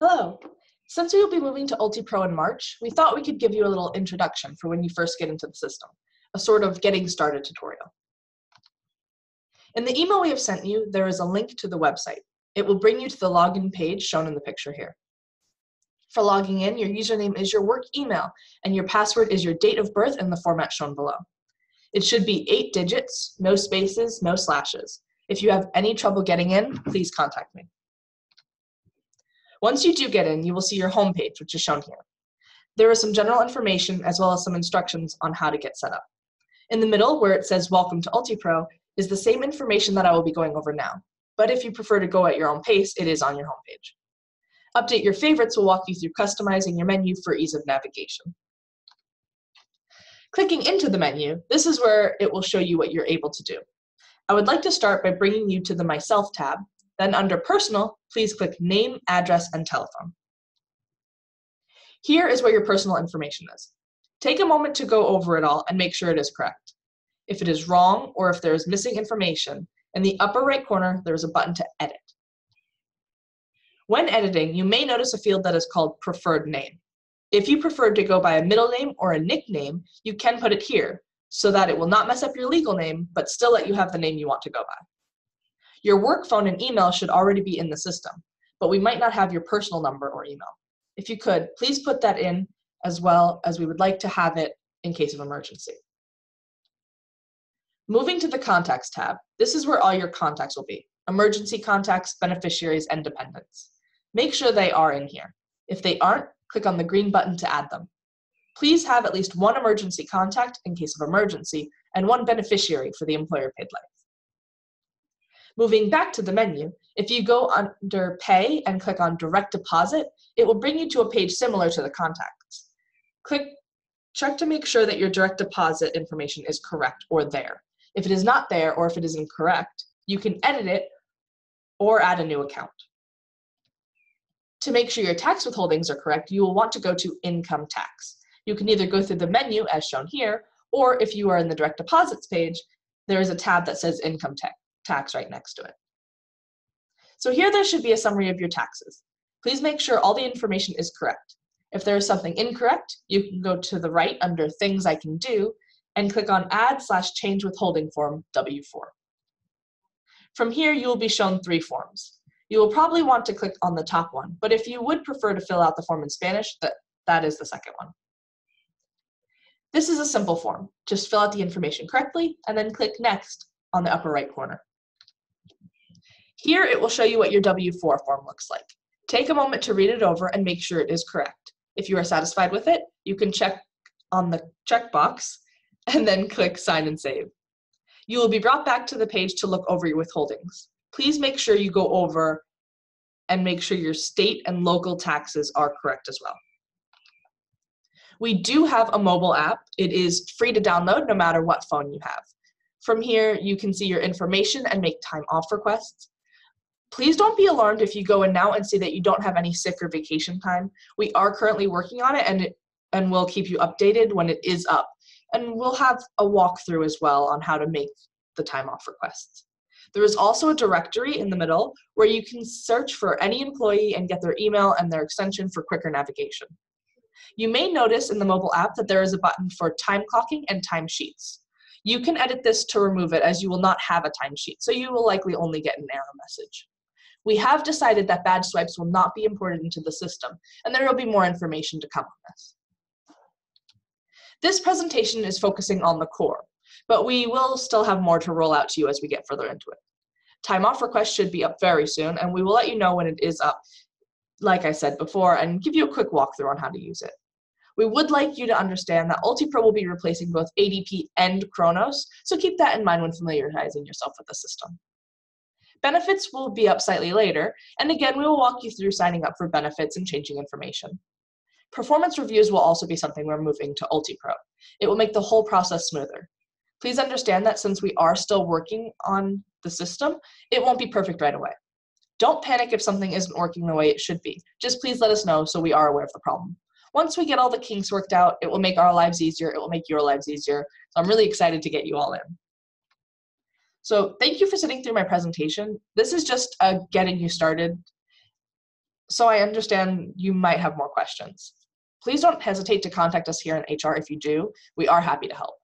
Hello. Since we will be moving to UltiPro in March, we thought we could give you a little introduction for when you first get into the system, a sort of getting started tutorial. In the email we have sent you, there is a link to the website. It will bring you to the login page shown in the picture here. For logging in, your username is your work email, and your password is your date of birth in the format shown below. It should be eight digits, no spaces, no slashes. If you have any trouble getting in, please contact me. Once you do get in, you will see your home page, which is shown here. There is some general information as well as some instructions on how to get set up. In the middle, where it says Welcome to UltiPro, is the same information that I will be going over now. But if you prefer to go at your own pace, it is on your homepage. Update Your Favorites will walk you through customizing your menu for ease of navigation. Clicking into the menu, this is where it will show you what you're able to do. I would like to start by bringing you to the Myself tab, then under Personal, please click Name, Address, and Telephone. Here is where your personal information is. Take a moment to go over it all and make sure it is correct. If it is wrong or if there is missing information, in the upper right corner, there is a button to edit. When editing, you may notice a field that is called Preferred Name. If you prefer to go by a middle name or a nickname, you can put it here so that it will not mess up your legal name, but still let you have the name you want to go by. Your work phone and email should already be in the system, but we might not have your personal number or email. If you could, please put that in as well as we would like to have it in case of emergency. Moving to the Contacts tab, this is where all your contacts will be, emergency contacts, beneficiaries, and dependents. Make sure they are in here. If they aren't, click on the green button to add them. Please have at least one emergency contact in case of emergency and one beneficiary for the employer paid life. Moving back to the menu, if you go under Pay and click on Direct Deposit, it will bring you to a page similar to the contacts. Click Check to make sure that your direct deposit information is correct or there. If it is not there or if it is incorrect, you can edit it or add a new account. To make sure your tax withholdings are correct, you will want to go to Income Tax. You can either go through the menu as shown here, or if you are in the direct deposits page, there is a tab that says Income Tax tax right next to it. So here there should be a summary of your taxes. Please make sure all the information is correct. If there is something incorrect, you can go to the right under Things I Can Do and click on Add slash Change Withholding Form W4. From here, you will be shown three forms. You will probably want to click on the top one, but if you would prefer to fill out the form in Spanish, that, that is the second one. This is a simple form. Just fill out the information correctly and then click Next on the upper right corner. Here it will show you what your W-4 form looks like. Take a moment to read it over and make sure it is correct. If you are satisfied with it, you can check on the checkbox and then click Sign and Save. You will be brought back to the page to look over your withholdings. Please make sure you go over and make sure your state and local taxes are correct as well. We do have a mobile app. It is free to download no matter what phone you have. From here, you can see your information and make time off requests. Please don't be alarmed if you go in now and see that you don't have any sick or vacation time. We are currently working on it and, it, and we'll keep you updated when it is up. And we'll have a walkthrough as well on how to make the time off requests. There is also a directory in the middle where you can search for any employee and get their email and their extension for quicker navigation. You may notice in the mobile app that there is a button for time clocking and time sheets. You can edit this to remove it as you will not have a timesheet, so you will likely only get an error message. We have decided that badge swipes will not be imported into the system, and there will be more information to come on this. This presentation is focusing on the core, but we will still have more to roll out to you as we get further into it. Time off requests should be up very soon, and we will let you know when it is up, like I said before, and give you a quick walkthrough on how to use it. We would like you to understand that UltiPro will be replacing both ADP and Kronos, so keep that in mind when familiarizing yourself with the system. Benefits will be up slightly later, and again, we will walk you through signing up for benefits and changing information. Performance reviews will also be something we're moving to UltiPro. It will make the whole process smoother. Please understand that since we are still working on the system, it won't be perfect right away. Don't panic if something isn't working the way it should be. Just please let us know so we are aware of the problem. Once we get all the kinks worked out, it will make our lives easier, it will make your lives easier. So I'm really excited to get you all in. So thank you for sitting through my presentation. This is just a getting you started so I understand you might have more questions. Please don't hesitate to contact us here in HR if you do. We are happy to help.